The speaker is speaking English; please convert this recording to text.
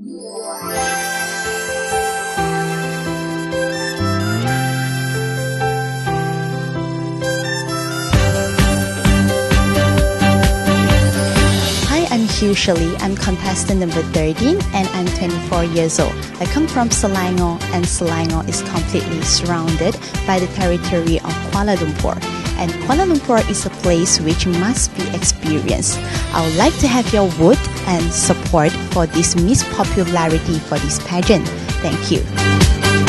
Usually, I'm Hew Shirley. I'm contestant number 13 and I'm 24 years old. I come from Selangor and Selangor is completely surrounded by the territory of Kuala Lumpur. And Kuala Lumpur is a place which must be experienced. I would like to have your vote and support for this Miss Popularity for this pageant. Thank you.